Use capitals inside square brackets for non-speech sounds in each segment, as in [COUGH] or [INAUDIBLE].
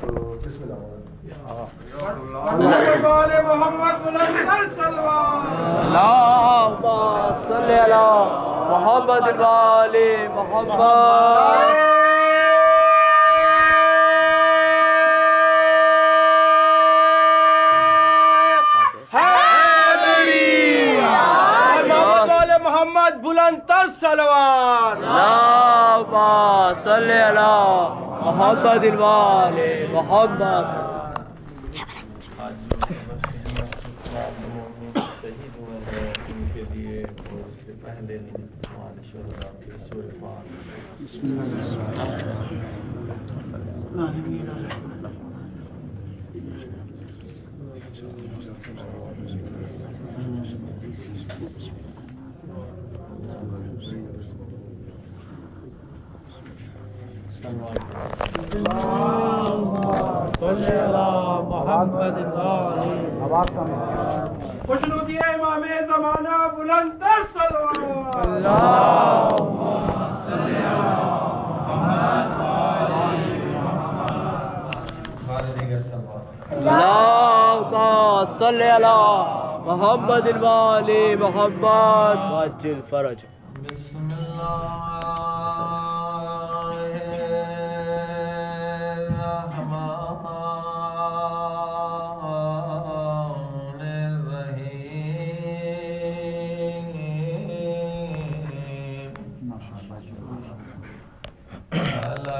तो बिस्मिल्लाह मोहम्मद बुलंदर सलवार अल्लाहुम्मा सल्ली अला मोहम्मद वाले मोहम्मद मोहम्मद वाले मोहम्मद बुलंदर सलवार अल्लाहुम्मा सल्ली अला मोहम्मद वाले मोहम्मद शहीद हुए हैं उनके लिए और उससे पहले हमारे शुहदा की सूरह पाक खुशनुदी इमाम जमाना बुलंदर सलवार खालिद सलमान अल्लाहुम्मा सल्ली अला मोहम्मद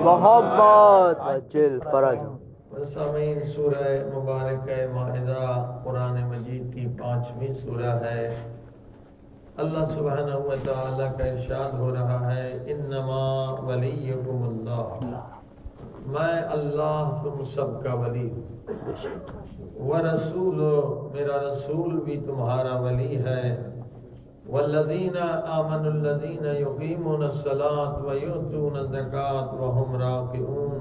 मोहम्मद वजल फरज। सामीन सूरह मुबारक माहिदा कुरान मजीद की पांचवी सूरह है। अल्लाह सुबहानहु व तआला का इरशाद हो रहा है इन्नमा वलियकुमुल्लाह। मैं अल्लाह तुम सबका वली हूँ। व रसूल मेरा रसूल भी तुम्हारा वली है। आमनुल्लदीना युकीमुन सलात व युतून ज़कात व हुम राकिऊन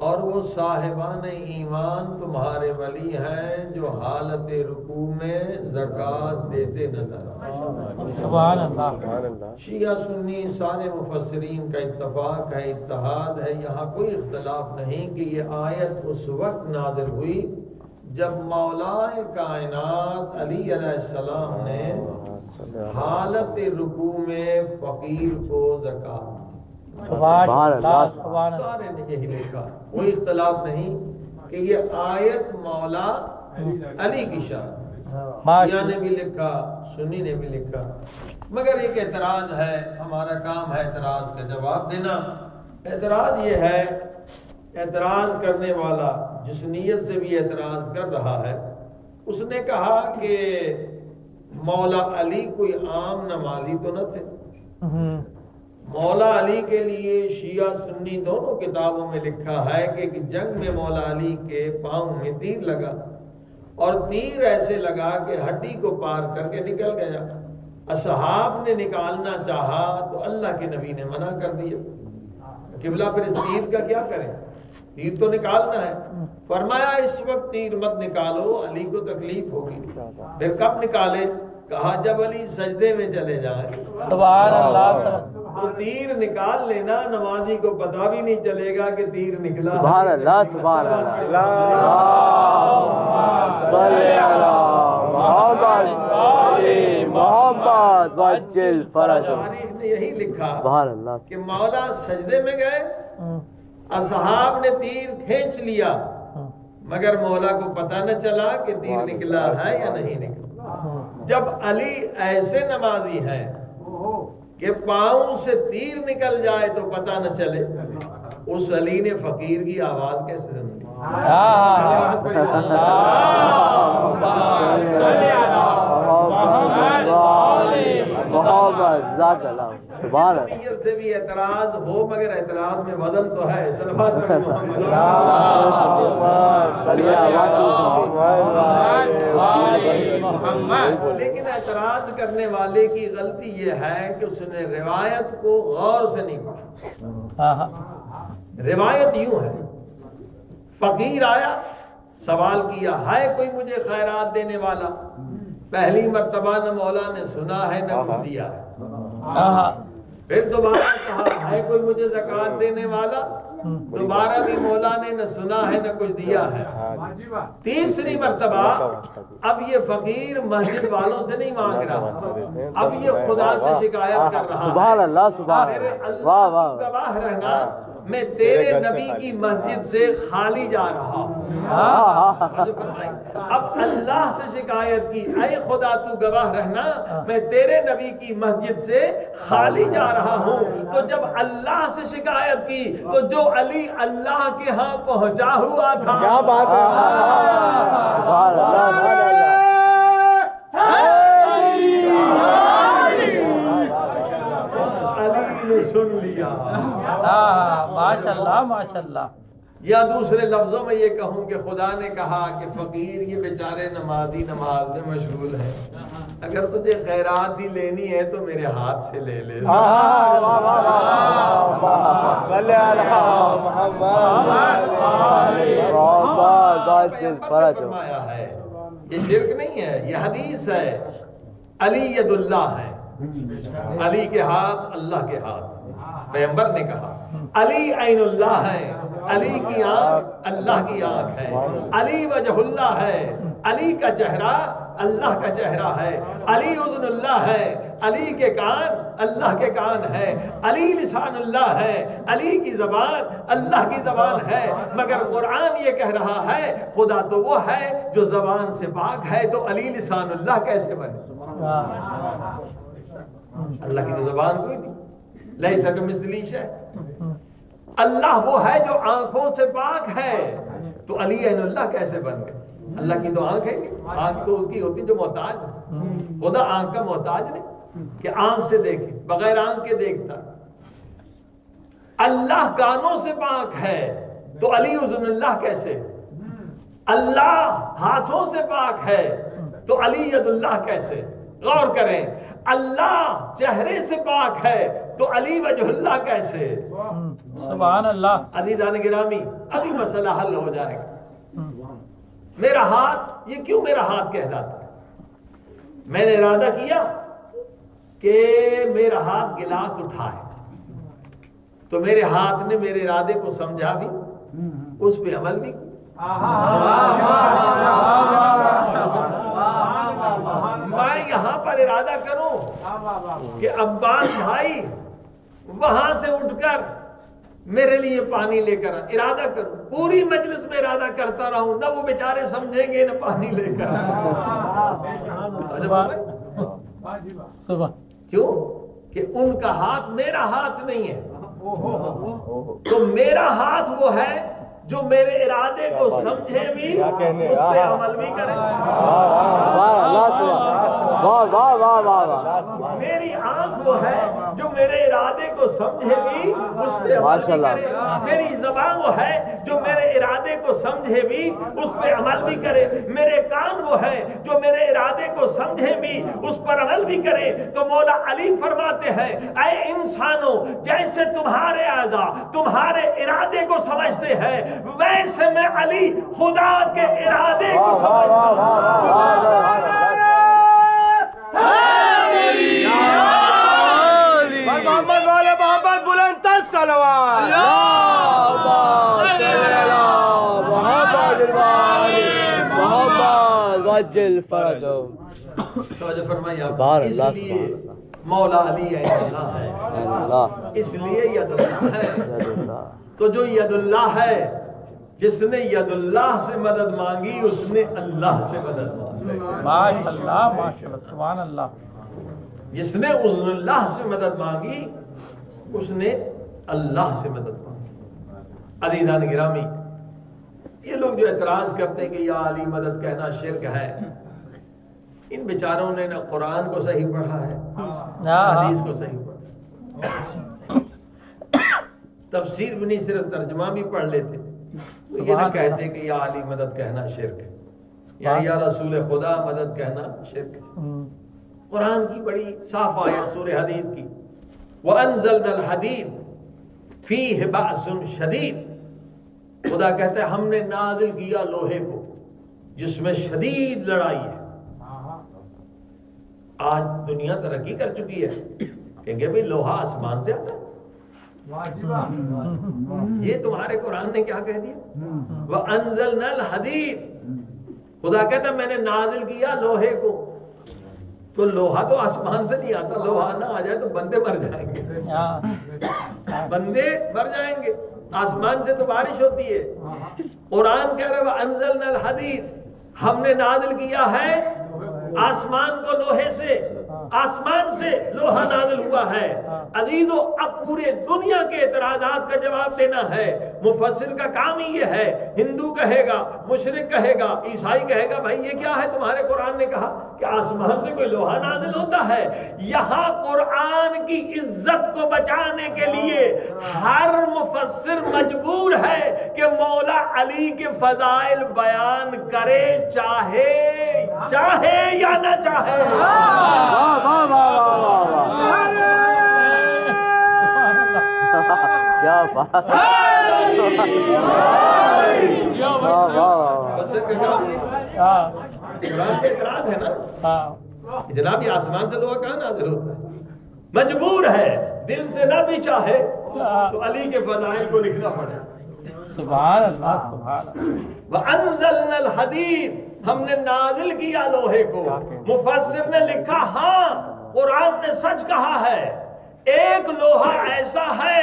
और वो साहिबान ईमान तुम्हारे वली हैं जो हालत रुकू में ज़कात देते नज़र आए सुभान अल्लाह शिया सुन्नी सारे मुफसरीन का इत्तफाक है इत्तेहाद है यहाँ कोई इख्तलाफ नहीं कि ये आयत उस वक्त नाजिल हुई जब मौलाए कायनात अली अलैहिस्सलाम ने हालत रुकू में फकीर को ज़कात सारे ने यही लिखा कोई इख्तलाफ नहीं कि ये आयत मौला अली की शान या ने भी लिखा सुन्नी ने भी लिखा। मगर एक एतराज़ है हमारा काम है एतराज़ का जवाब देना। एतराज़ ये है एतराज़ करने वाला जिस नीयत से भी एतराज़ कर रहा है उसने कहा कि मौला अली कोई आम नमाजी तो न थे। हम्म, मौला अली के लिए शिया सुन्नी दोनों किताबों में लिखा है कि कि जंग में मौला अली के पाँव में तीर लगा और तीर ऐसे लगा कि हड्डी को पार करके निकल गया। असहाब ने निकालना चाहा तो अल्लाह के नबी ने मना कर दिया। किबला फिर इस तीर का क्या करें? तीर तो निकालना है। फरमाया इस वक्त तीर मत निकालो अली को तकलीफ़ होगी। फिर कब निकाले? कहा जब अली सजदे में चले जाए। तो तीर निकाल लेना नमाजी को पता भी नहीं चलेगा कि तीर निकला। सुभान अल्लाह सुभान मोहम्मद यही लिखा कि मौला सजदे में गए हम्म, असहाब ने तीर खींच लिया हम्म, मगर मौला को पता न चला कि तीर निकला है या नहीं निकला हम्म, जब अली ऐसे नमाजी हैं कि पाँव से तीर निकल जाए तो पता न चले उस अली ने फकीर की आवाज़ कैसे सुनी मोहम्मद से भी एतराज़ हो मगर एतराज़ में वज़न तो है लेकिन एतराज़ करने वाले की गलती यह है कि उसने रिवायत को गौर से नहीं पढ़ा। हाँ, हाँ, रिवायत यूँ है फकीर आया सवाल किया है कोई मुझे खैरात देने वाला? पहली मरतबा न मौला ने सुना है न कुछ दिया है। हाँ, हाँ, फिर दोबारा कहा है कोई मुझे जक़ात देने वाला? दोबारा भी मौला ने न सुना है न कुछ दिया है। तीसरी मरतबा अब ये फकीर मस्जिद वालों से नहीं मांग रहा। अब ये खुदा से शिकायत कर रहा सुभान है। अल्लाह सुभान मेरे अल्लाह अल्लाह वाह वाह। गवाह रहना मैं तेरे नबी की मस्जिद से खाली जा रहा हूँ। अब अल्लाह से शिकायत की अय खुदा तू गवाह रहना मैं तेरे नबी की मस्जिद से खाली जा रहा हूँ। तो जब अल्लाह से शिकायत की तो जो अली अल्लाह के यहाँ पहुँचा हुआ था। क्या बात सुभान अल्लाह। उस अली ने सुन लिया। हाँ, माशाल्लाह माशाल्लाह। या दूसरे लफ्जों में ये कहूँ कि खुदा ने कहा कि फकीर ये बेचारे नमाजी नमाज़ में मशगूल है अगर तुझे खैरात ही लेनी है तो मेरे हाथ से ले ले फरमाया है ये शिरक नहीं है ये हदीस है अली यदुल्लाह है अली के हाथ अल्लाह के हाथ पैगंबर ने कहा अली ऐनुल्लाह है अली की आँख अल्लाह की आँख है। अली वजहुल्लाह है। अली का चेहरा अल्लाह का चेहरा है। अली उजनुल्लाह है। अली के कान अल्लाह के कान है। अली लिसानुल्लाह है। अली की जबान अल्लाह की जबान है। मगर कुरान ये कह रहा है खुदा तो वो है जो जबान से पाक है तो अली लिसानुल्लाह कैसे बने? हाँ, अल्लाह। की तो जबान कोई नहीं। लई सक मिसली शय अल्लाह वो है जो आँखों से पाक है। तो अली अल्लाह कैसे बन गए? अल्लाह की तो आँख है आँख तो उसकी होती जो मोहताज खुदा आँख का मोहताज नहीं कि आँख से देखे, बगैर आँख के देखता। अल्लाह कानों से पाक है। तो अली उजुल्लाह कैसे? अल्लाह हाथों से पाक है। तो अली यदुल्लाह कैसे? गौर करें, अल्लाह चेहरे से पाक है। तो अली वजहुल्लाह कैसे? सुभान अल्लाह अदीदान गिरामी अभी मसला हल हो जाएगा। मेरा हाथ ये क्यों मेरा हाथ कहलाता है? मैंने इरादा किया कि मेरा हाथ गिलास उठाए। तो मेरे हाथ ने मेरे इरादे को समझा भी उस पर अमल भी। मैं यहाँ पर इरादा करूँ कि अब्बास भाई वहाँ से उठकर मेरे लिए पानी लेकर आ इरादा करूँ पूरी मजलिस में इरादा करता रहूँ ना वो बेचारे समझेंगे ना पानी लेकर सुबह क्यों कि उनका हाथ मेरा हाथ नहीं है तो मेरा हाथ वो है जो मेरे इरादे को समझे भी उस पर अमल भी करे सुभान वाह वाह वाह वाह वाह मेरी आँख वो है जो मेरे इरादे को समझे भी उस पे अमल भी करे मेरी जबान वो है जो मेरे इरादे को समझे भी उस पे अमल भी करे मेरे कान वो है जो मेरे इरादे को समझे भी उस पर अमल भी करे तो मौला अली फरमाते हैं ऐ इंसानों जैसे तुम्हारे आजा तुम्हारे इरादे को समझते हैं वैसे मैं अली खुदा के इरादे को समझता हूँ मोहम्मद वाले मोहम्मद बुलंद सलवार तो इसलिए मौला अली है अल्लाह है अल्लाह इसलिए यदुल्लाह है तो जो यदुल्लाह है जिसने यदुल्लाह से मदद मांगी उसने अल्लाह से मदद मांगी माशाल्लाह माशाल्लाह सुभान अल्लाह जिसने उजनुल्लाह से मदद मांगी उसने अल्लाह से मदद मांगी। अदीदान गिरामी ये लोग जो एतराज़ करते हैं कि या अली मदद कहना शिरक है। इन बेचारों ने ना कुरान को सही पढ़ा है हाँ, हदीस को सही पढ़ा तफसीर भी नहीं सिर्फ़ तर्जमा भी पढ़ लेते। तो ये ना कहते कि या अली मदद कहना शिरक है। या या रसूल खुदा मदद कहना शिरक है। हम्म, कुरान की बड़ी साफ़ आयत सूर्य हदीद की वह अनजल हदीद फ़ी बासुन शदीद। खुदा कहता है हमने नाजिल किया लोहे को जिसमें शदीद लड़ाई है। आज दुनिया तरक्की कर चुकी है। कहेंगे भाई लोहा आसमान से आता है। ये तुम्हारे कुरान ने क्या कह दिया? वह अनजल नल हदीद खुदा कहता मैंने नाजिल किया लोहे को। तो लोहा तो आसमान से नहीं आता लोहा ना आ जाए तो बंदे मर जाएँगे। हाँ, बंदे मर जाएँगे। आसमान से तो बारिश होती है। कुरान कह रहे है अनजल नल हदीद हमने नादिल किया है आसमान को लोहे से। आसमान से लोहा नाजिल हुआ है। अजीजो अब पूरे दुनिया के एतराजात का जवाब देना है। मुफस्सिर का काम ही ये है। हिंदू कहेगा मुशरिक कहेगा ईसाई कहेगा भाई ये क्या है तुम्हारे कुरान ने कहा कि आसमान से कोई लोहा नाजिल होता है? यहाँ कुरान की इज़्ज़त को बचाने के लिए हर मुफस्सिर मजबूर है कि मौला अली के फजाइल बयान करे चाहे चाहे या ना चाहे। वाह वाह वाह वाह वाह वाह क्या बात। वाह वाह हाँ, है ना हाँ, जनाब ये आसमान से लोहा कहाँ नाजिल होता है? मजबूर है दिल से ना भी चाहे तो अली के फजाइल को लिखना पड़े। सुबह अल्लाह हमने नाजिल किया लोहे को। मुफसर ने लिखा हाँ कुरान ने सच कहा है एक लोहा ऐसा है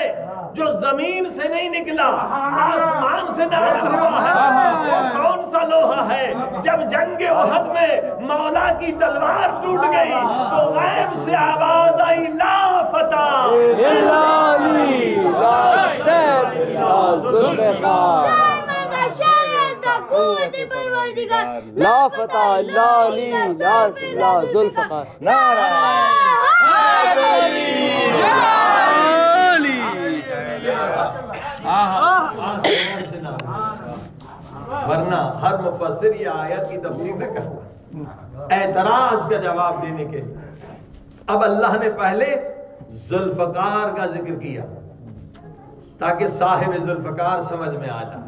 जो ज़मीन से नहीं निकला आसमान से नाजिल हुआ है। वो कौन सा लोहा है? जब जंग वहद में मौला की तलवार टूट गई तो गैब से आवाज़ आई ला फता इल्ला दिगार ला फतह ला अली ला ला जुल्फकार नारा आसमान से ना वरना हर मुफसर ये आयत की तफसीर न करता एतराज़ का जवाब देने के लिए। अब अल्लाह ने पहले जुल्फकार का ज़िक्र किया। ताकि साहिब जुल्फकार समझ में आ जाए।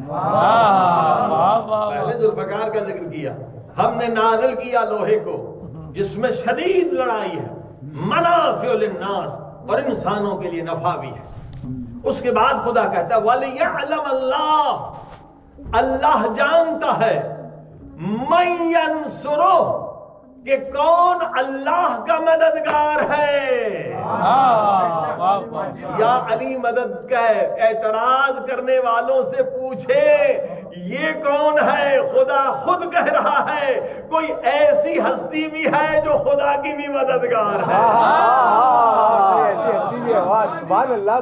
पहले जुल्फकार का ज़िक्र किया। हमने नाजल किया लोहे को जिसमें शदीद लड़ाई है। मनाफिल नास और इंसानों के लिए नफा भी है। उसके बाद खुदा कहता है वलियअलम अल्लाह। अल्लाह जानता है मैयन सुरो कि कौन अल्लाह का मददगार है। या अली मदद कहे एतराज़ करने वालों से पूछे ये कौन है? खुदा खुद कह रहा है कोई ऐसी हस्ती भी है जो खुदा की भी मददगार है। ऐसी है वाह सुभान। अल्लाह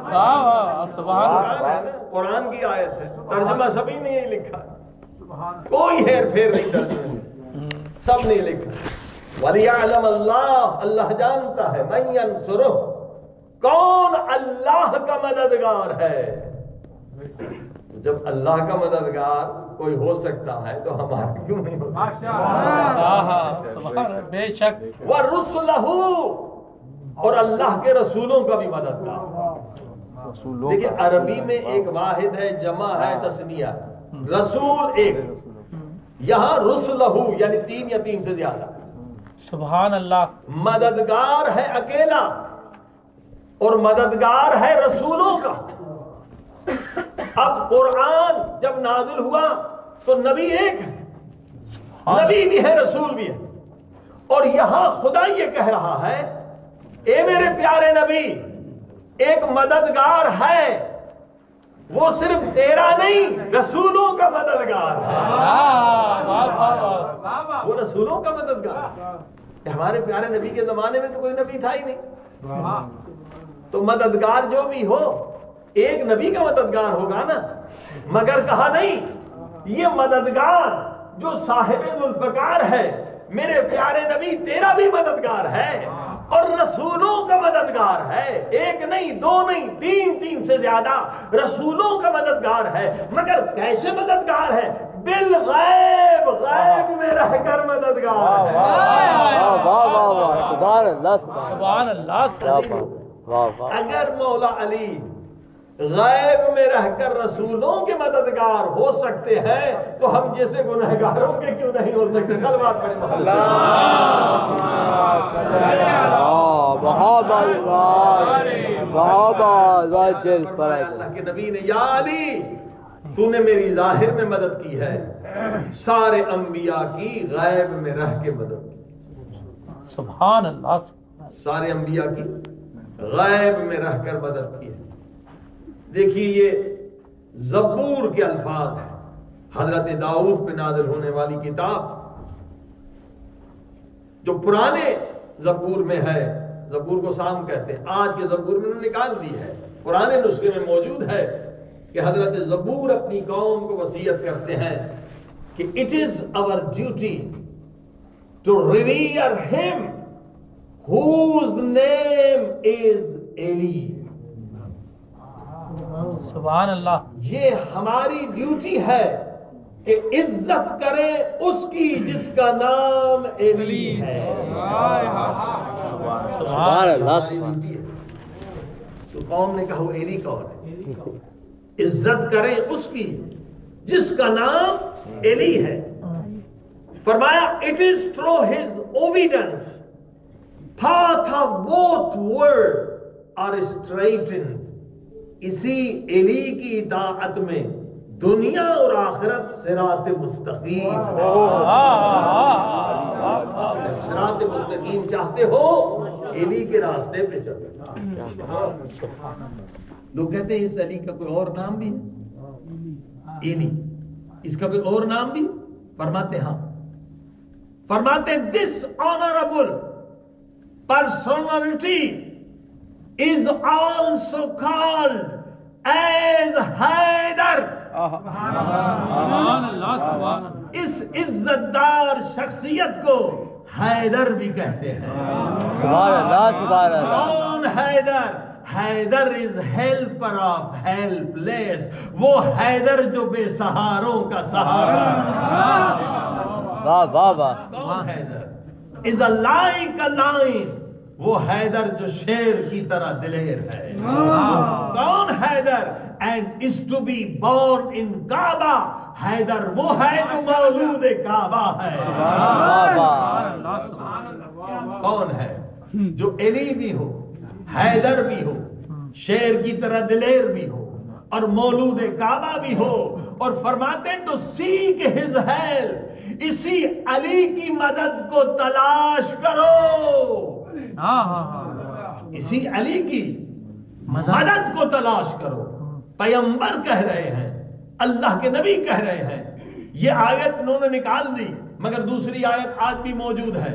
कुरान है की आयत है तर्जमा सभी ने यही लिखा। कोई हेर फेर नहीं सबने लिखा। वलियालम अल्लाह अल्लाह जानता है मैयन सुरो कौन अल्लाह का मददगार है जब अल्लाह का मददगार कोई हो सकता है तो हमारा क्यों नहीं हो सकता बेशक वह रुसलहू और अल्लाह के रसूलों का भी मददगार देखिए अरबी में एक वाहिद है जमा है तस्निया रसूल एक यहाँ रुसलहू यानी तीन या तीन से ज़्यादा सुभान अल्लाह मददगार है अकेला और मददगार है रसूलों का। अब कुरान जब नाजिल हुआ तो नबी एक है। नबी भी है रसूल भी है। और यहाँ खुदा ये कह रहा है ए मेरे प्यारे नबी एक मददगार है। वो सिर्फ़ तेरा नहीं रसूलों का मददगार है। वो रसूलों का मददगार है। हमारे प्यारे नबी के जमाने में तो कोई नबी था ही नहीं। तो मददगार जो भी हो एक नबी का मददगार होगा ना। मगर कहा नहीं ये मददगार जो साहिब जुल्फकार है मेरे प्यारे नबी तेरा भी मददगार है। और रसूलों का मददगार है। एक नहीं दो नहीं तीन तीन से ज़्यादा रसूलों का मददगार है। मगर कैसे मददगार है? बिल गैब गैब में रहकर मददगार वाह वाह वाह वाह सुभान अल्लाह सुभान सुभान अल्लाह क्या बात वाह वाह। अगर मौला अली गैब में रहकर रसूलों के मददगार हो सकते हैं तो हम जैसे गुनहगारों के क्यों नहीं हो सकते? फराज अल्लाह के नबी ने या अली तूने मेरी ज़ाहिर में मदद की है। सारे अंबिया की गायब में रह के मदद की। सुभान अल्लाह सारे अंबिया की गायब में रहकर मदद की है। देखिए ये जबूर के अल्फाज हैं। हज़रत दाऊद पे नाजिल होने वाली किताब जो पुराने जबूर में है जबूर को शाम कहते हैं। आज के जबूर में उन्होंने निकाल दी है। पुराने नुस्खे में मौजूद है। कि हज़रत जबूर अपनी कौम को वसीयत करते हैं कि it is our duty to revere him name is Eli. सुभान अल्लाह ये हमारी ड्यूटी है कि इज़्ज़त करें उसकी जिसका नाम एली है। सुभान अल्लाह ड्यूटी है। तो कौम ने कहा एली कौन है? इज़्ज़त करें उसकी, जिसका नाम एली है। फरमाया it is through his obedience path of both world are straightened. इसी एली की इताअत में दुनिया और आखिरत सिरात मुस्तकीम सिरात मुस्तकीम चाहते हो, एली के रास्ते पे चलो। लोग कहते हैं इस अली का कोई और नाम भी? है एली इसका कोई और नाम भी? फरमाते हाँ फरमाते this honourable personality is also called as Haidar इस इज्जतदार शख्सियत को हैदर भी कहते हैं। सुभान अल्लाह सुभान अल्लाह। कौन Haidar? Haidar is helper of helpless. वो हैदर जो बेसहारों का सहारा वाह वाह वाह। कौन Haidar? Is a like a lion. वो हैदर जो शेर की तरह दिलेर है। कौन Haidar? And is to be born in Kaaba Haidar वो है जो मौजूद काबा है। कौन है? जो एली भी हो। हैदर भी हो शेर की तरह दिलेर भी हो और मौलूद काबा भी हो और फरमाते टू सीक हिज हेल्प इसी अली की मदद को तलाश करो। हाँ हाँ हाँ। इसी अली की मदद। को तलाश करो। पैगंबर कह रहे हैं अल्लाह के नबी कह रहे हैं ये आयत उन्होंने निकाल दी मगर दूसरी आयत आज भी मौजूद है।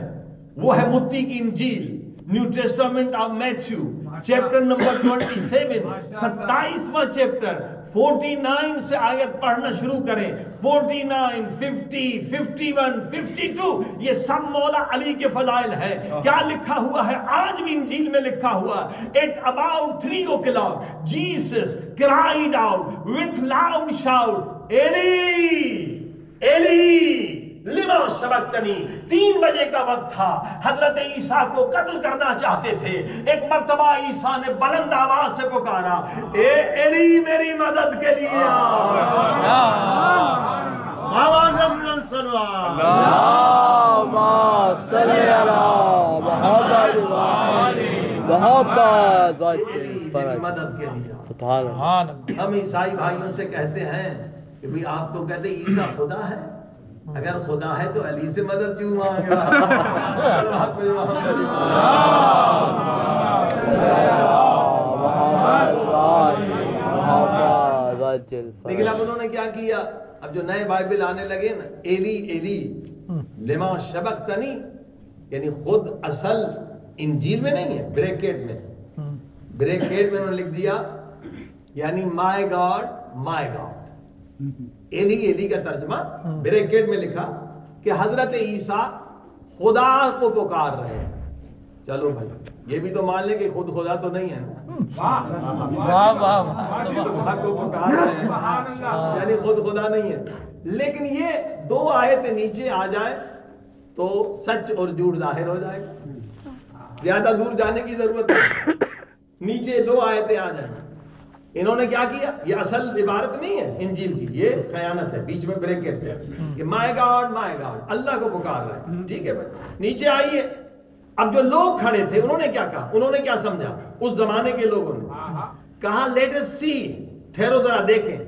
वो है मुत्ती की इंजील New Testament of Matthew, chapter number 27 सत्ताईसवां चैप्टर 49 से आयत पढ़ना शुरू करें। 49 50 51 52 ये सब मौला अली के फजाइल है। क्या लिखा हुआ है? आज भी इंजील में लिखा हुआ। At about three o'clock Jesus cried out with loud shout Eli Eli lama sabachthani तीन बजे का वक्त था। हज़रत ईसा को कत्ल करना चाहते थे। एक मरतबा ईसा ने बुलंद आवाज़ से पुकारा ए एली मेरी मदद के लिए मदद के लिए आओ सुभान अल्लाह। हम ईसाई भाइयों से कहते हैं कि भाई आप तो कहते ईसा खुदा है। अगर खुदा है तो अली से मदद क्यों मांग? रहा [LAUGHS] लेकिन अब उन्होंने क्या किया? अब जो नए बाइबल आने लगे ना एली एली लिमा शबक तनी यानी खुद असल इंजील में नहीं है ब्रेकेट में। ब्रेकेट में उन्होंने लिख दिया यानी my God my God Eli Eli का तर्जमा ब्रेकेट में लिखा कि हज़रत ईसा खुदा को पुकार रहे हैं। चलो भाई ये भी तो मान ले कि खुद खुदा तो नहीं है ना। वाह वाह वाह खुदा को पुकार रहे हैं। यानी खुद खुदा नहीं है। लेकिन ये दो आयत नीचे आ जाए तो सच और झूठ ज़ाहिर हो जाएगा। ज़्यादा दूर जाने की ज़रूरत नहीं। नीचे दो आयतें आ जाए। इन्होंने क्या किया? ये असल इबारत नहीं है इंजील की ये खयानत है बीच में ब्रेकेट से कि माय गॉड माय गॉड अल्लाह को पुकार रहा है। ठीक है भाई? नीचे आइए। अब जो लोग खड़े थे उन्होंने क्या कहा? उन्होंने क्या समझा? उस जमाने के लोगों ने। कहा लेट अस सी ठहरो जरा देखें।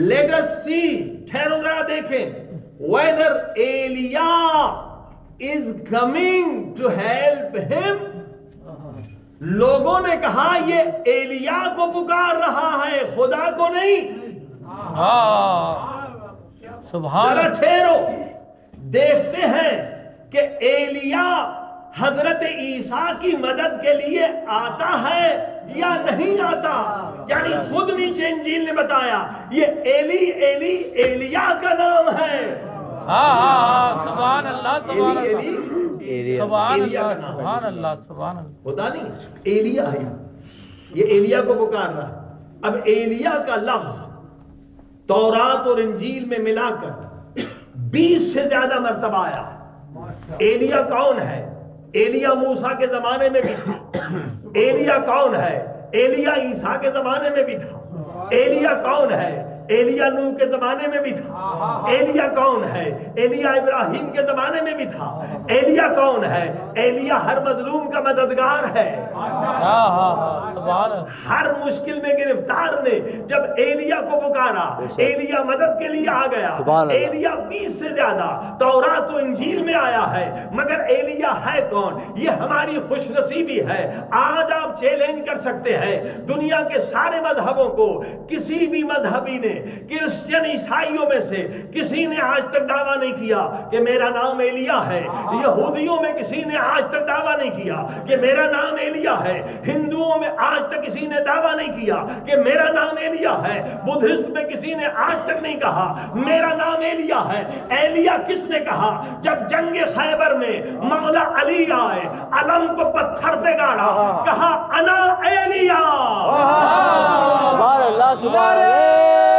लेट अस सी ठहरो जरा देखें। Whether Elijah is coming to help him लोगों ने कहा ये एलिया को पुकार रहा है खुदा को नहीं। हाँ। सुभान। जरा ठहरो। देखते हैं कि एलिया हज़रत ईसा की मदद के लिए आता है या नहीं आता। यानी खुद नीचे इंजील ने बताया ये एली एली एलिया का नाम है। हाँ हाँ हाँ सुभान अल्लाह सुभान एली अल्लाह। एली। सुभान एलिया अल्लाह का नाम। सुभान अल्लाह सुभान अल्लाह नहीं। एलिया है। ये एलिया को पुकार रहा है। अब एलिया का लफ्ज तौरात और इंजील में मिलाकर 20 से ज़्यादा मर्तबा आया। एलिया कौन है? एलिया मूसा के जमाने में भी था। [COUGHS] एलिया कौन है? एलिया ईसा के जमाने में भी था। एलिया कौन है? एलिया नूह के जमाने में भी था। एलिया कौन है? एलिया इब्राहिम के जमाने में भी था। एलिया कौन है? एलिया हर मजलूम का मददगार है। हाँ हाँ हाँ हर मुश्किल में गिरफ़्तार ने जब एलिया को पुकारा एलिया मदद के लिए आ गया। एलिया बीस से ज़्यादा तौरात तो इंजील में आया है। मगर एलिया है कौन? ये हमारी खुशनसीबी है। आज आप चैलेंज कर सकते हैं। दुनिया के सारे मजहबों को किसी भी मजहबी ने क्रिश्चियन ईसाइयों में से किसी ने आज तक दावा नहीं किया कि मेरा नाम एलिया है। यहूदियों में किसी ने आज तक दावा नहीं किया कि मेरा नाम एलिया है। हिंदुओं में आज तक किसी ने दावा नहीं किया कि मेरा नाम एलिया है। बुद्धिस्ट में किसी ने आज तक नहीं कहा, मेरा नाम एलिया है। एलिया किसने कहा? जब जंग खैबर में मौला अली आए अलम को पत्थर पे गाड़ा, कहा, अना एलिया। सुभान अल्लाह सुभान अल्लाह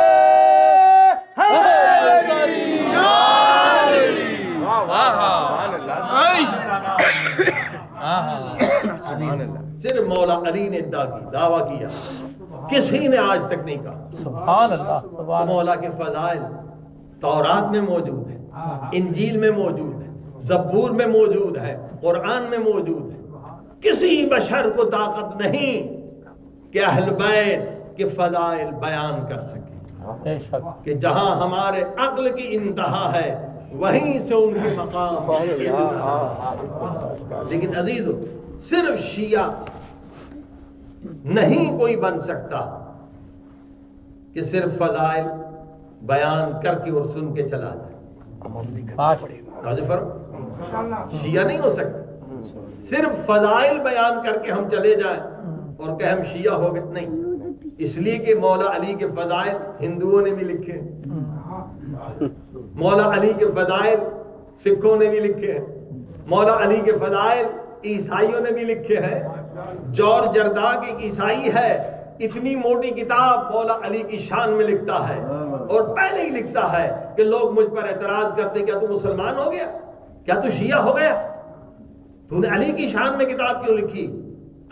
सिर्फ़ मौला अली ने दा की दावा किया। किसी ने आज तक नहीं कहा। सुभान अल्लाह मौला के फजाइल तौरात में मौजूद है इंजील में मौजूद है जब्बूर में मौजूद है कुरान में मौजूद है। किसी बशर को ताकत नहीं कि अहल बैत के फजाइल बयान कर सके। कि जहाँ हमारे अक्ल की इंतहा है वहीं से उनके मकाम। लेकिन अज़ीज़, सिर्फ़ शिया नहीं कोई बन सकता कि सिर्फ़ फजाइल बयान करके और सुन के चला जाए? शिया नहीं हो सकता। सिर्फ़ फजाइल बयान करके हम चले जाए और कहे हम शिया हो गए। नहीं। इसलिए कि मौला अली के फजाइल हिंदुओं ने भी लिखे। मौला अली के फजाइल सिखों ने भी लिखे हैं। मौला अली के फजाइल ईसाइयों ने भी लिखे हैं। जॉर्ज जरदाग एक ईसाई है, इतनी मोटी किताब मौला अली की शान में लिखता है। और पहले ही लिखता है कि लोग मुझ पर एतराज़ करते, क्या तू मुसलमान हो गया? क्या तू शिया हो गया? तूने अली की शान में किताब क्यों लिखी?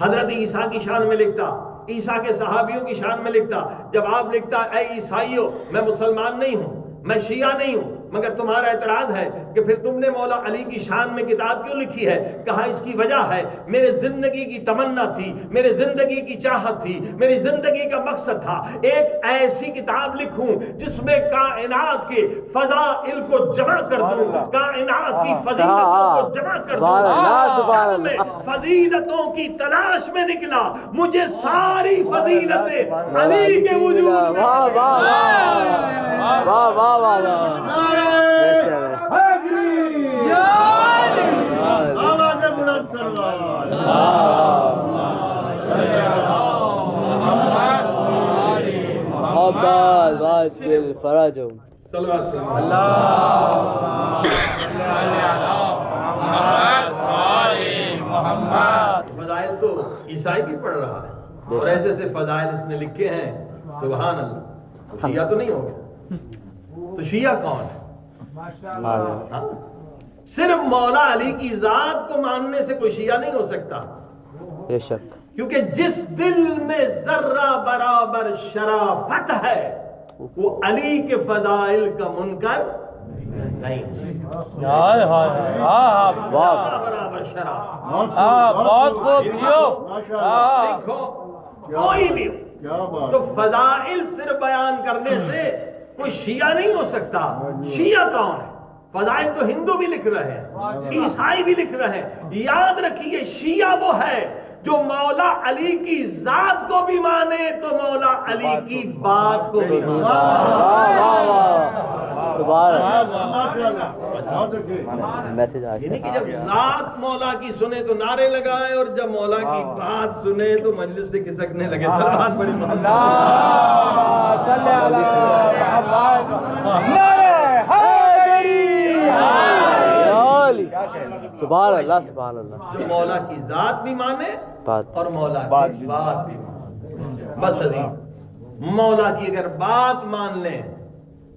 हज़रत ईसा की शान में लिखता, ईसा के सहाबियों की शान में लिखता। जब आप लिखता ए ईसाइयों, मैं मुसलमान नहीं हूँ। मैं शिया नहीं हूँ। मगर तुम्हारा एतराज़ है कि फिर तुमने मौला अली की शान में किताब क्यों लिखी है? कहा इसकी वजह है मेरे ज़िंदगी की तमन्ना थी मेरे ज़िंदगी की चाहत थी मेरी ज़िंदगी का मकसद था एक ऐसी किताब लिखूं जिसमें कायनात के फजाइल को जमा कर दूँ कायनात की फजीलतों को जमा कर दूँ। मैं फजीलतों की तलाश में निकला मुझे सारी फजीलतें अली के वजूद में वाह वाह वाह वाह वाह वाह। फराजो। फजाइल तो ईसाई भी पढ़ रहा है और ऐसे ऐसे फजाइल इसने लिखे हैं सुबहान अल्लाह तो शिया तो नहीं हो गया तो शिया कौन हाँ? सिर्फ़ मौला अली की जात को मानने से कोई शिया नहीं हो सकता। बेशक। क्योंकि जिस दिल में जर्रा बराबर शराफत है वो अली के फजाइल का मुनकर नहीं हो हाँ हाँ वाह बराबर हाँ हाँ हो कोई भी हो। क्या बात तो फजाइल सिर्फ़ बयान करने से कोई शिया नहीं हो सकता। शिया कौन है? फजाइल तो हिंदू भी लिख रहे हैं ईसाई भी लिख रहे हैं। याद रखिए शिया वो है जो मौला अली की जात को भी माने तो मौला अली की बात को भी माने। मैसेज आ यानी कि जब जात मौला की सुने तो नारे लगाए और जब मौला की बात सुने तो मजलिस से खिसकने लगे। सलात बड़ी। सुभान अल्लाह सुभान अल्लाह जो मौला की जात भी माने बात। और मौला की बात भी माने। बस अज़ीज़ मौला की अगर बात मान लें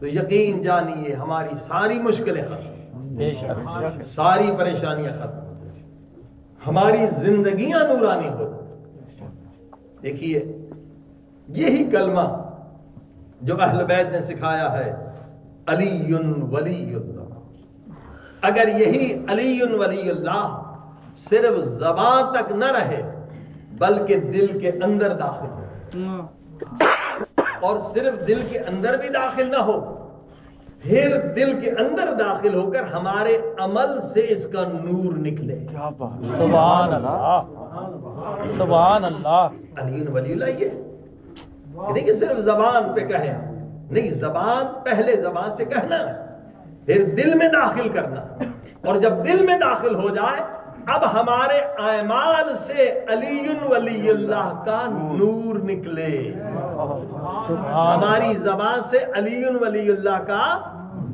तो यकीन जानिए हमारी सारी मुश्किलें खत्म। सारी परेशानियाँ खत्म। हमारी ज़िंदगी नूरानी हो। देखिए यही कलमा जो अहल बैत ने सिखाया है अलीयुन वलीयुल्लाह। अगर यही अलीयुन वलीयुल्लाह सिर्फ़ जबान तक न रहे बल्कि दिल के अंदर दाखिल हो। और सिर्फ़ दिल के अंदर भी दाखिल ना हो फिर दिल के अंदर दाखिल होकर हमारे अमल से इसका नूर निकले। ये नहीं कि सिर्फ़ जबान पे कहे नहीं जबान पहले जबान से कहना फिर दिल में दाखिल करना। और जब दिल में दाखिल हो जाए अब हमारे अमाल से अली वलीयुल्लाह का नूर निकले। हमारी जबान से अलीयुन वलीयुल्लाह का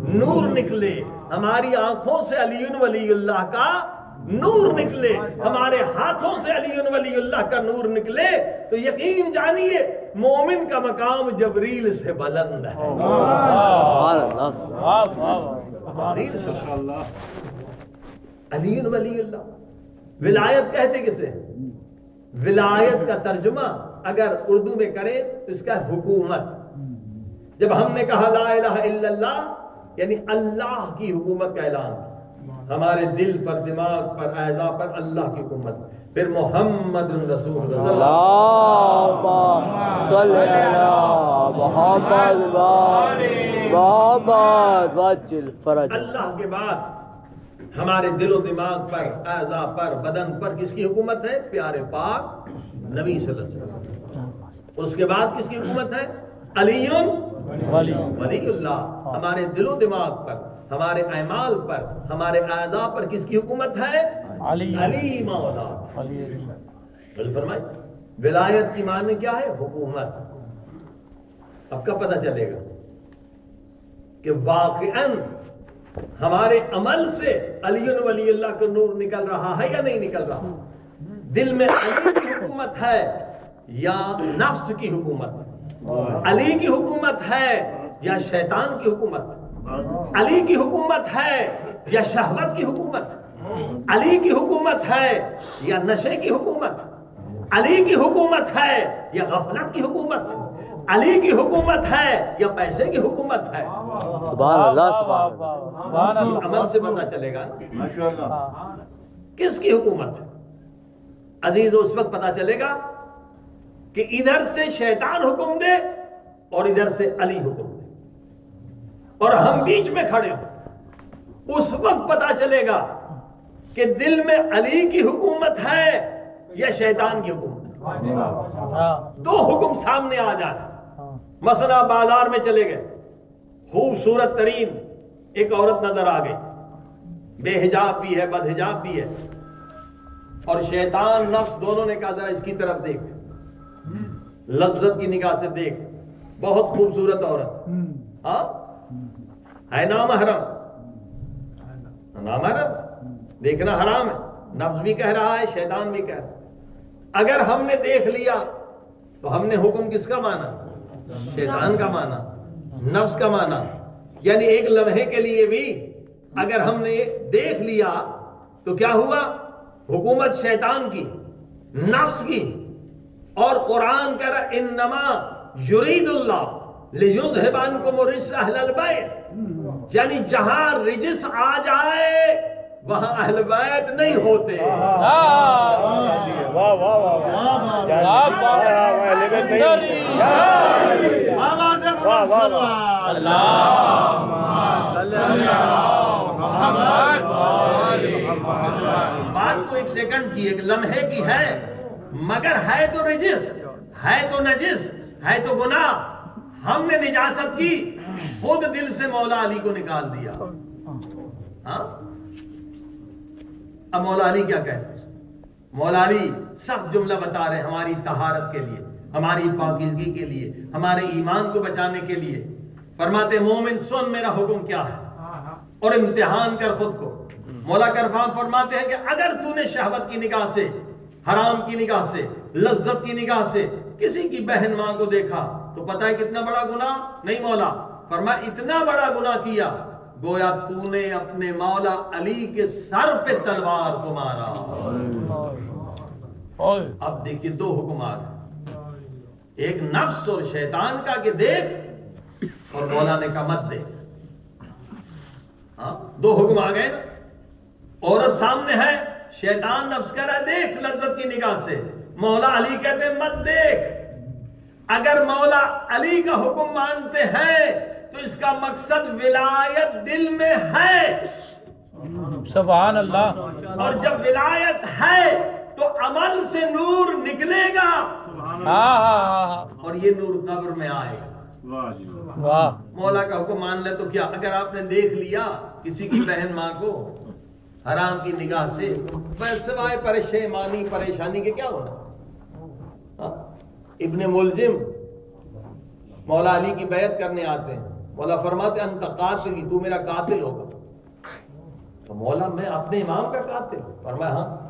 नूर निकले। हमारी आँखों से अलीयुन वलीयुल्लाह का नूर निकले। हमारे हाथों से अलीयुन वलीयुल्लाह का नूर निकले। तो यकीन जानिए मोमिन का मकाम जबरील से बुलंद है। अलीयुन वलीयुल्लाह। विलायत कहते किसे? विलायत का तर्जुमा अगर उर्दू में करें तो इसका हुकूमत। जब हमने कहा ला इल्लल्लाह यानी अल्लाह की हुकूमत का ऐलान। हमारे दिल पर दिमाग पर आयजा पर अल्लाह की हुकूमत। फिर मोहम्मद रसूल अल्लाह के बाद हमारे दिलो दिमाग पर आयजा पर बदन पर किसकी हुकूमत है? प्यारे पाक नबी अलैहि वसल्लम। उसके बाद किसकी हुकूमत है? अलीयुन वली। वलीउल्लाह हमारे दिलो दिमाग पर हमारे अमाल पर हमारे आयजा पर किसकी हुकूमत है? अली। मौला। फरमाए विलायत की माने क्या है? हुकूमत। अब कब पता चलेगा कि वाकई हमारे अमल से अली वली अल्लाह का नूर निकल रहा है या नहीं निकल रहा? दिल में अली की हुकूमत है या नफ्स की हुकूमत? अली की हुकूमत है या शैतान की हुकूमत? अली की हुकूमत है या शहवत की हुकूमत? अली की हुकूमत है या नशे की हुकूमत? अली की हुकूमत है या गफलत की हुकूमत? अली की हुकूमत है या पैसे की हुकूमत है? सुभान अल्लाह सुभान अल्लाह अमल से पता चलेगा किसकी हुकूमत है? अज़ीज़, उस वक्त पता चलेगा कि इधर से शैतान हुक्म दे और इधर से अली हुक्म दे। और हम बीच में खड़े हो। उस वक्त पता चलेगा कि दिल में अली की हुकूमत है या शैतान की हुकूमत है। दो हुक्म सामने आ जाए। मसला बाज़ार में चले गए। खूबसूरत तरीन एक औरत नज़र आ गई। बेहिजाब भी है, बदहिजाब भी है। और शैतान नफ्स दोनों ने कहा, जरा इसकी तरफ़ देख। लज्जत की निगाह से देख। बहुत खूबसूरत औरत। हाँ? है नाम हरम नाम हरम देखना हराम है। नफ्स भी कह रहा है, शैतान भी कह रहा है। अगर हमने देख लिया तो हमने हुक्म किसका माना? शैतान का माना। नफ्स का माना। यानी एक लम्हे के लिए भी अगर हमने देख लिया तो क्या हुआ? हुकूमत शैतान की नफ्स की और कुरान कह रहा इन नमा युरीदुल्लाह लियुज़हिबान को मुरिस अहलल बैत। यानी जहाँ रिजिस आ जाए वहाँ अहल बैत नहीं होते। हाँ, बात तो एक सेकंड की, एक लम्हे की है। मगर है तो रिजिस, है तो नजिस, है तो गुना हमने निजासत की, खुद दिल से मौला अली को निकाल दिया। हाँ? अब मौला अली क्या कहते मौला अली सख्त जुमला बता रहे हमारी तहारत के लिए, हमारी पाकिजगी के लिए, हमारे ईमान को बचाने के लिए। फरमाते मोमिन, सुन मेरा हुक्म क्या है? और इम्तिहान कर खुद को। मौला करफान फरमाते हैं कि अगर तूने शहवत की निगाह से, हराम की निगाह से, लज्जत की निगाह से किसी की बहन माँ को देखा तो पता है कितना बड़ा गुना नहीं मौला। फरमा इतना बड़ा गुना किया, गोया तूने अपने मौला अली के सर पे तलवार को मारा। अब देखिए दो हुक्म आ गए। एक नफ्स और शैतान का कि देख, और मौला ने कहा, मत देख। हाँ दो हुक्म आ गए ना? औरत सामने है शैतान नफ्स कह रहा है देख लज्जत की निगाह से। मौला अली कहते हैं मत देख। अगर मौला अली का हुक्म मानते हैं तो इसका मकसद विलायत दिल में है। सुभान अल्लाह और जब विलायत है तो अमल से नूर निकलेगा। हाँ हाँ हाँ और ये नूर कब्र में आएगा। वाह। मौला का हुक्म मान ले तो क्या? अगर आपने देख लिया किसी की बहन माँ को हराम की निगाह से सिवाय परेशानी परेशानी के क्या होना? हाँ? इब्ने मुलजिम मौला अली की बैत करने आते हैं। मौला फरमाते अंत कातिल तू मेरा कातिल होगा। तो मौला, मैं अपने इमाम का कातिल फरमाया हाँ।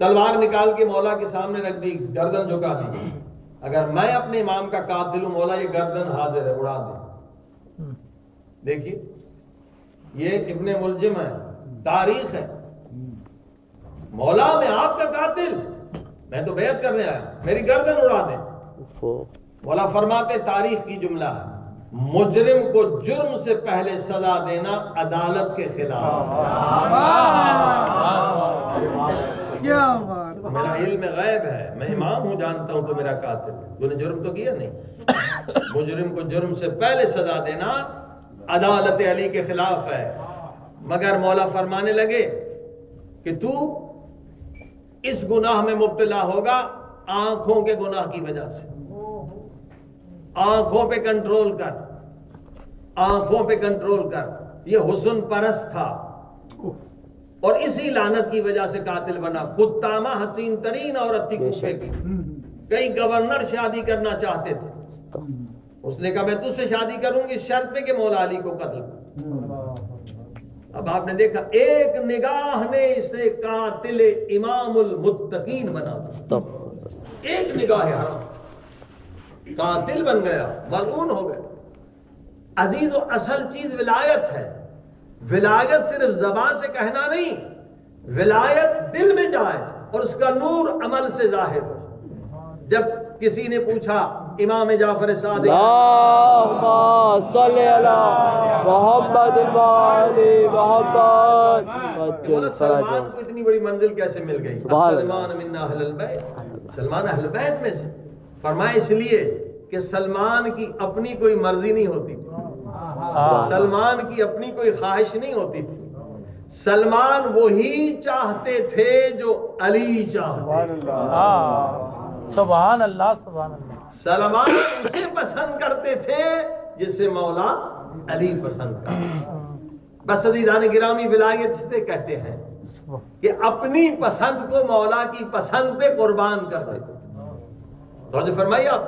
तलवार निकाल के मौला के सामने रख दी, गर्दन झुका दी। अगर मैं अपने इमाम का कातिल हूँ, मौला, ये गर्दन हाजिर है, उड़ा दे। देखिए ये इब्ने मुलजिम है तारीख है। मौला में आपका कातिल। मैं तो बेहद करने आया मेरी गर्दन उड़ा दे मौला फरमाते तारीख की जुमला है। मुजरिम को जुर्म से पहले सजा देना अदालत के खिलाफ। मेरा इल्म गैब है। मैं इमाम हूँ जानता हूँ तो मेरा कातिल है। तूने जुर्म तो किया नहीं। मुजरिम को जुर्म से पहले सजा देना अदालत अली के खिलाफ है। मगर मौला फरमाने लगे कि तू इस गुनाह में मुबतला होगा आँखों के गुनाह की वजह से। आँखों पे कंट्रोल कर आँखों पे कंट्रोल कर। ये हुस्न परस्त था। और इसी लानत की वजह से कातिल बना। कुत्तामा हसीन तरीन औरत थी कई गवर्नर शादी करना चाहते थे। उसने कहा मैं तुझसे शादी करूँगी शर्त पे कि मौला अली को कत्ल कर। अब आपने देखा एक निगाह ने इसे कातिल इमामुल मुत्तकीन बना दिया। एक निगाह हराम। कातिल बन गया मलून हो गया। अज़ीज़ और असल चीज़ विलायत है। विलायत सिर्फ़ जबान से कहना नहीं विलायत दिल में जाए और उसका नूर अमल से ज़ाहिर हो। जब किसी ने पूछा इमाम जाफ़र मोहम्मद मोहम्मद। सलमान को इतनी बड़ी मंजिल कैसे मिल गई? सलमान मिन्ना सलमान अहल बैत में से। फरमाए इसलिए कि सलमान की अपनी कोई मर्ज़ी नहीं होती। थी सलमान की अपनी कोई ख्वाहिश नहीं होती थी। सलमान वही चाहते थे जो अली चाहते हाँ सुबहान अल्लाह सुबहान अल्लाह। सलमान उसे पसंद करते थे, जिसे मौला अली पसंद करते बस अजीदान गिरामी विलायत से कहते हैं कि अपनी पसंद को मौला की पसंद पे कुर्बान कर देते तो फरमाइए आप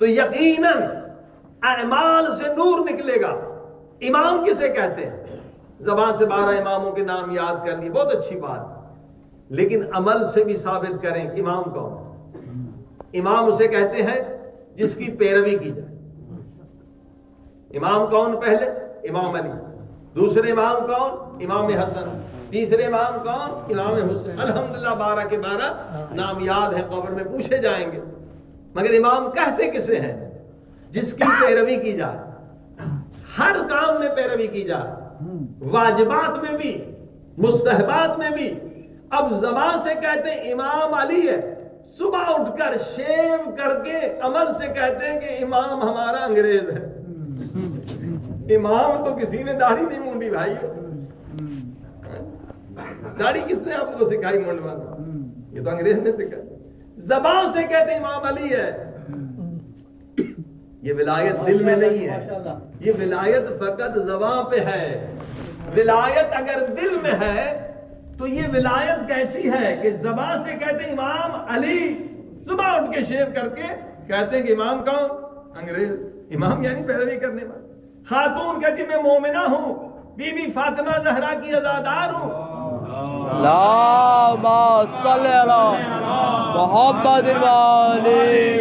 तो यकीनन अमाल से नूर निकलेगा। इमाम किसे कहते हैं? जबान से बारह इमामों के नाम याद कर लिए बहुत अच्छी बात। लेकिन अमल से भी साबित करें इमाम कौन? इमाम उसे कहते हैं जिसकी पैरवी की जाए। इमाम कौन पहले? इमाम अली। दूसरे इमाम कौन? इमाम हसन। तीसरे इमाम कौन? इमाम हुसैन। अल्हम्दुलिल्लाह, बारह के बारह नाम याद है, कब्र में पूछे जाएँगे। मगर इमाम कहते किसे हैं? जिसकी पैरवी की जाए। हर काम में पैरवी की जाए। वाजिबात में भी, मुस्तहबात में भी। अब जबान से कहते इमाम अली है। सुबह उठकर शेव करके अमल से कहते हैं कि इमाम हमारा अंग्रेज़ है। [LAUGHS] इमाम तो किसी ने दाढ़ी नहीं मूंडी भाई। [LAUGHS] दाढ़ी किसने आपको सिखाई मुंडवाना ये तो अंग्रेज़ ने सिखा जबान से कहते इमाम अली है। ये विलायत दिल में नहीं है। ये विलायत फकत जबान पे है। विलायत अगर दिल में है तो ये विलायत कैसी है कि जबान से कहते इमाम अली सुबह उठ के शेव करके कहते हैं कि इमाम कौन? अंग्रेज़। इमाम यानी पैरवी करने वाले। खातून कहती मैं मोमिना हूँ बीबी फातिमा जहरा की अजादार हूँ।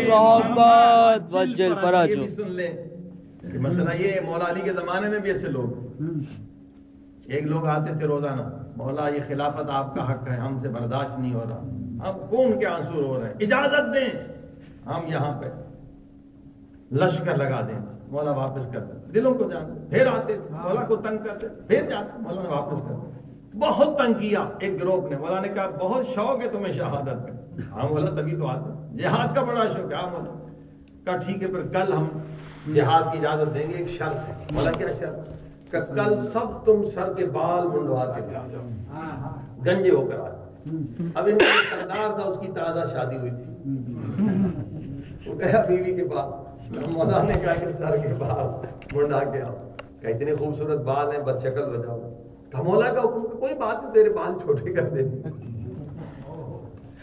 मोहब्बत वज्जल फराज। सुन ले मसला ये मौला अली के जमाने में भी ऐसे लोग। एक लोग आते थे रोज़ाना मौला ये खिलाफत आपका हक है हमसे बर्दाश्त नहीं हो रहा। हम खून के आँसू रो रहे हैं। इजाज़त दें। हम यहाँ पे लश्कर लगा दें। मौला वापस कर दे। दिलों को जान फिर आते मौला को तंग करते फिर जाते मौला ने वापस कर दे। बहुत तंग किया एक ग्रुप ने। मौला ने कहा बहुत शौक है तुम्हें शहादत का। हाँ बोला तभी तो आते जिहाद का बड़ा शौक है। हाँ बोला कहा ठीक है फिर कल हम जिहाद की इजाज़त देंगे। एक शर्त है। बोला क्या शर्त? का कल सब तुम सर के बाल मुंडवा के जाओ। गंजे होकर आ जाओ। अब इनका सरदार था, उसकी ताज़ा शादी हुई थी। वो गया बीवी के पास। मौला ने कहा कि सर के बाल मुंडा के आओ। कहा, इतने खूबसूरत बाल हैं, बदशक्ल हो जाओ कहा, मौला का हुक्म, कोई बात नहीं, तेरे बाल छोटे कर दे।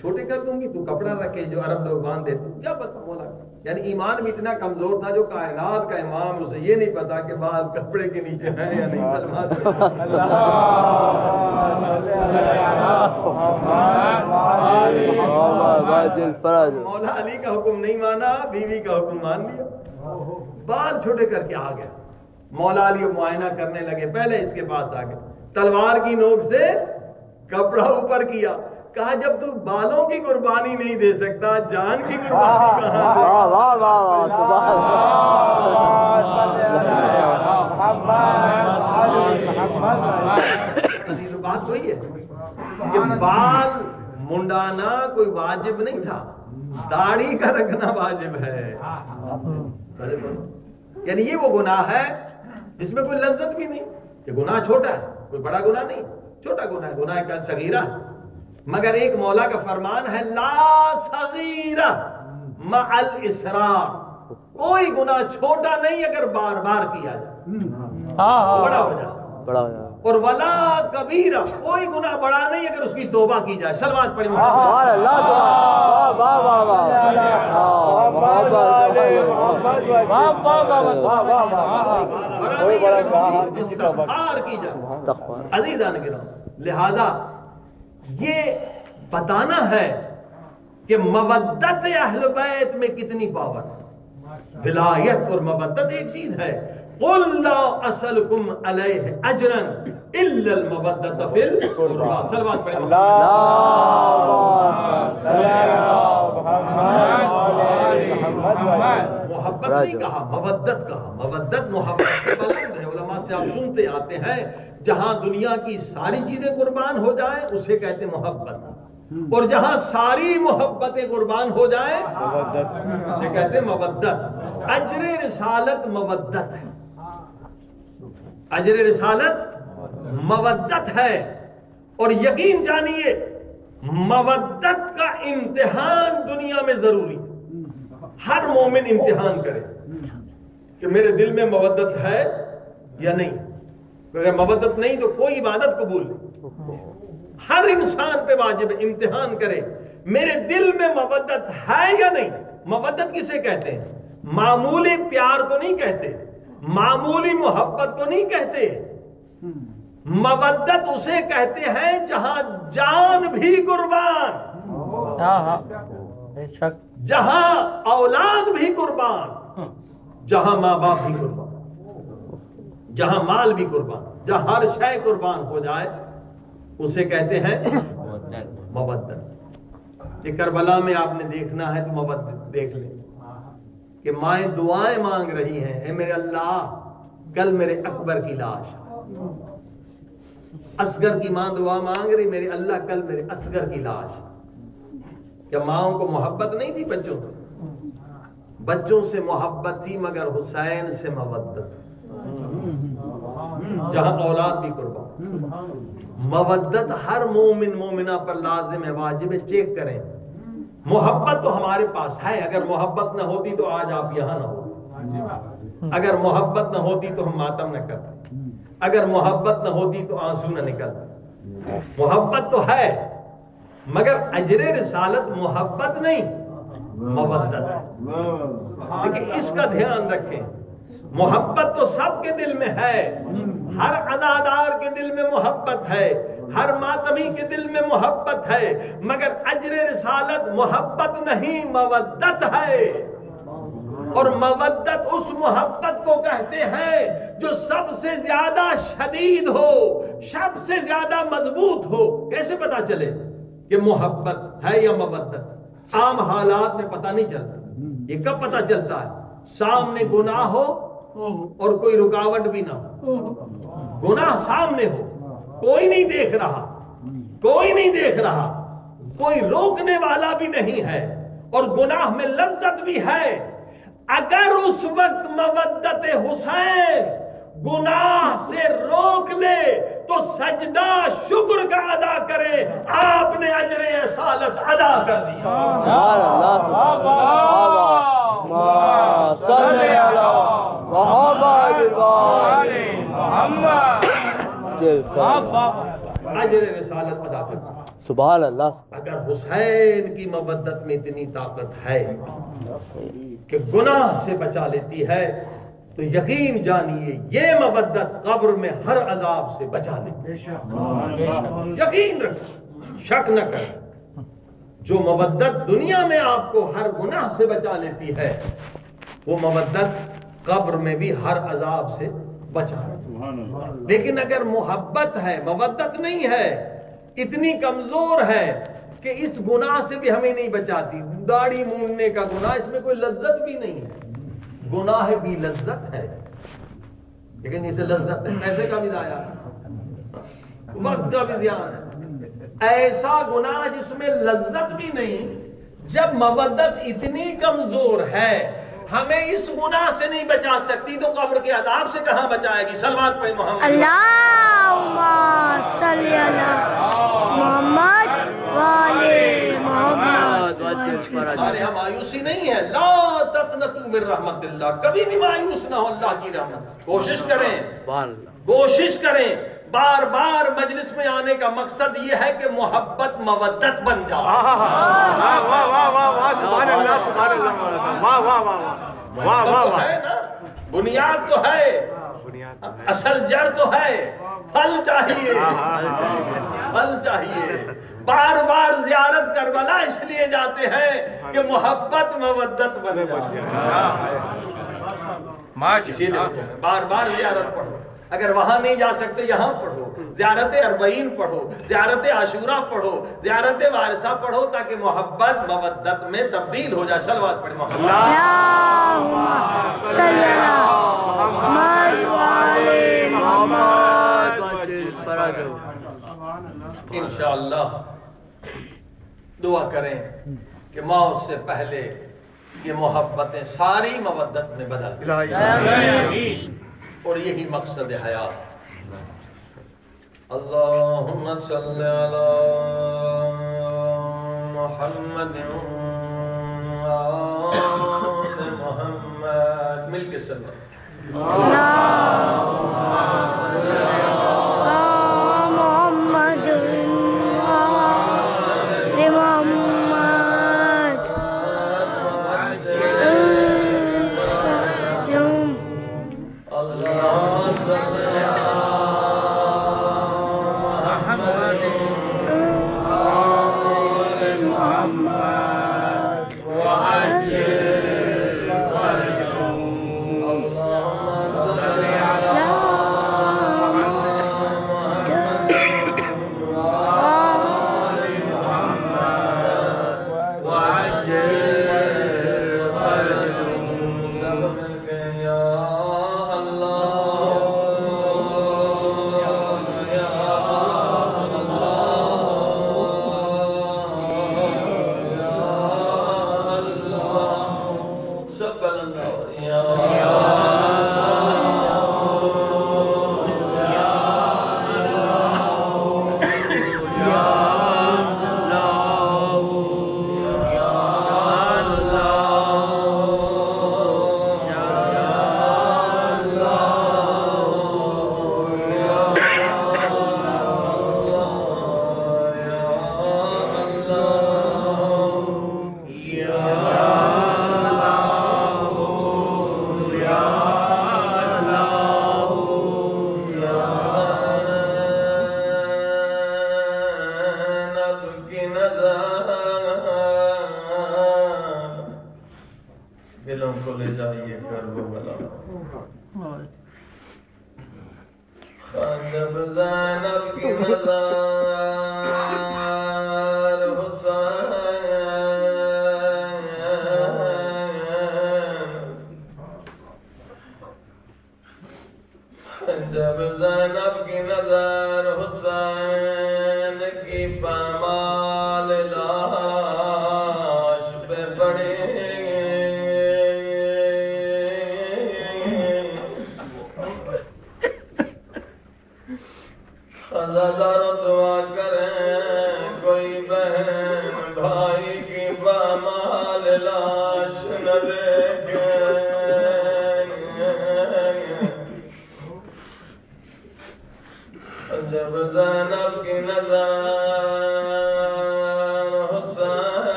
छोटे कर दूँगी, तू कपड़ा रखे, जो अरब लोग बाँध देते क्या पता मौला यानी ईमान भी इतना कमज़ोर था जो कायनात का इमाम, उसे ये नहीं पता कि बाल कपड़े के नीचे है या नहीं मौला अली का हुक्म नहीं माना, बीवी का हुक्म मान लिया। बाल छोटे करके आ गया। मौला अली मुआयना करने लगे, पहले इसके पास आ गए तलवार की नोक से कपड़ा ऊपर किया। कहा जब तू बालों की कुर्बानी नहीं दे सकता जान की कुर्बानी कहाँ दे? वाह वाह वाह वाह सुभान अज़ीज़, बात वही है कि बाल मुंडाना कोई वाजिब नहीं था। दाढ़ी का रखना वाजिब है। यानी ये वो गुनाह है जिसमें कोई लज्जत भी नहीं। ये गुनाह छोटा है कोई बड़ा गुनाह नहीं। छोटा गुनाह है गुनाह का सगीरा है। मगर एक मौला का फरमान है ला सगीरा मअल इसरार कोई गुना छोटा नहीं अगर बार बार किया जाए हाँ बड़ा हाँ हो जाए बड़ा हो जाएगा और वला कबीरा कोई गुना बड़ा नहीं अगर उसकी तौबा की जाए सलमान पढ़ी हाँ। जाए इस्तगफार। अजीजान लिहाजा ये बताना है कि मवद्दत अहल बैत में कितनी पावर है। विलायत और मवद्दत एक चीज़ है। अजरन इल्ला मोहब्बत नहीं कहा मवद्दत कहा। मवद्दत मोहब्बत से बुलंद है। उलमा से आप सुनते आते हैं जहाँ दुनिया की सारी चीज़ें कुर्बान हो जाए उसे कहते मोहब्बत। और जहाँ सारी मोहब्बतें कुर्बान हो जाए उसे कहते मवद्दत। अजर रिसालत मवद्दत है। अजर रिसालत मवद्दत है। और यकीन जानिए मवद्दत का इम्तिहान दुनिया में ज़रूरी हर मोमिन इम्तिहान करे कि मेरे दिल में मवद्दत है या नहीं। अगर मवद्दत नहीं तो कोई इबादत कबूल नहीं। हर इंसान पे वाजिब इम्तिहान करे, मेरे दिल में मवद्दत है या नहीं। मवद्दत किसे कहते हैं? मामूली प्यार को नहीं कहते, मामूली मोहब्बत को नहीं कहते। मवद्दत उसे कहते हैं जहाँ जान भी कुर्बान। हाँ हाँ। बेशक। जहाँ औलाद भी कुर्बान जहाँ माँ बाप भी कुर्बान जहाँ माल भी कुर्बान जहाँ हर शय कुर्बान हो जाए उसे कहते हैं मबद्दत ये करबला में आपने देखना है तो मबद्दत देख ले। कि माए दुआएँ मांग रही हैं ए मेरे अल्लाह कल मेरे अकबर की लाश। असगर की माँ दुआ मांग रही मेरे अल्लाह कल मेरे असगर की लाश। क्या माओ को मोहब्बत नहीं थी बच्चों से? बच्चों से मोहब्बत थी, मगर हुसैन से मवद्दत। जहाँ औलाद भी कुर्बान। मवद्दत हर मोमिन, मोमिना पर लाजिम है, वाजिब चेक करें। मोहब्बत तो हमारे पास है, अगर मोहब्बत ना होती तो आज आप यहाँ ना होते। अगर मोहब्बत ना होती तो हम मातम न करते। अगर मोहब्बत ना होती तो आँसू न निकलते। मोहब्बत तो है मगर अजर रिसालत मोहब्बत नहीं है लेकिन इसका ध्यान रखें। मोहब्बत तो सबके दिल में है, हर अदादार के दिल में मोहब्बत है, हर मातमी के दिल में मोहब्बत है, मगर अजर रिसालत मोहब्बत नहीं, मवद्दत है। और मवद्दत उस मोहब्बत को कहते हैं जो सबसे ज़्यादा शदीद हो, सबसे ज़्यादा मज़बूत हो। कैसे पता चले? कि मोहब्बत है या मवद्दत आम हालात में पता नहीं चलता। ये कब पता चलता है? सामने गुनाह हो और कोई रुकावट भी ना हो। गुनाह सामने हो। कोई नहीं देख रहा। कोई नहीं देख रहा। कोई रोकने वाला भी नहीं है और गुनाह में लज्जत भी है। अगर उस वक्त मवद्दत हुसैन गुनाह से रोक ले तो सजदा शुक्र का अदा करे। आपने अजर सालत अदा कर दिया। अजर रिसालत अदा करना सुभान अल्लाह अगर हुसैन की मोहब्बत में इतनी ताकत है कि गुनाह से बचा लेती है तो यकीन जानिए ये मबदत कब्र में हर अजाब से बचा है यकीन रखें शक न करें। जो मोहब्बत दुनिया में आपको हर गुनाह से बचा लेती है वो मोहब्बत कब्र में भी हर अजाब से बचा लेती लेकिन अगर मोहब्बत है मोहब्बत नहीं है इतनी कमज़ोर है कि इस गुनाह से भी हमें नहीं बचाती। दाढ़ी मूंडने का गुनाह इसमें कोई लज्जत भी नहीं है। गुनाह भी लज्जत है। लेकिन इसे लज्जत है। पैसे का भी दाया। वक्त का भी ध्यान है। ऐसा गुनाह जिसमें लज्जत भी नहीं जब मवद्दत इतनी कमज़ोर है हमें इस गुनाह से नहीं बचा सकती तो कब्र के अदाब से कहाँ बचाएगी? सलमान पे मोहम्मद। अल्लाहुम्मा सल्ली अला मोहम्मद। मायूसी नहीं है ला कभी भी मायूस ना हो अल्लाह की रहमत से कोशिश करें कोशिश करें बार बार मजलिस में आने का मकसद ये है कि मोहब्बत मवद्दत बन जाए वाह वाह वाह वाह वाह सुभान अल्लाह सुभान अल्लाह मौला साहब वाह वाह वाह वाह वाह वाह तो वाह है ना बुनियाद तो है असल जड़ तो है फल चाहिए फल चाहिए बार बार जियारत करबला इसलिए जाते हैं कि मोहब्बत मवद्दत बन जाए। इसीलिए बार बार जियारत पढ़ो। अगर वहाँ नहीं जा सकते यहाँ पढ़ो। ज्यारत अरबईन पढ़ो ज्यारत आशूरा पढ़ो ज्यारत वारसा पढ़ो ताकि मोहब्बत मवद्दत में तब्दील हो जाए। सलवात पढ़े मोहब्बत सल्ली अला मोहम्मद वाले मोहम्मद वाजिल फराजो इंशाअल्लाह दुआ करें कि मौत से पहले ये मोहब्बतें सारी मवद्दत में बदल और यही मकसद हयात। अल्लाहुम्मा सल्ली अला मुहम्मद व आले मिलके सल्लल्लाहु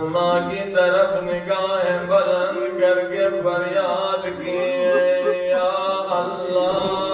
आसमां की तरफ़ निगाहें बुलंद करके फरियाद किए या अल्लाह।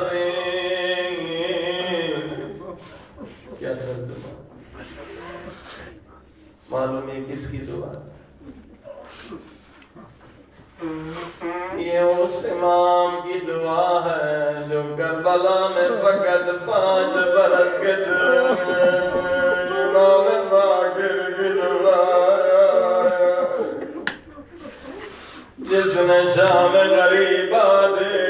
करेंगे। क्या दर्द मालूम है किसकी दुआ? ये उस इमाम की दुआ है जो करबला में फकत पाँच बरस के जिसने शाम गरीबा दे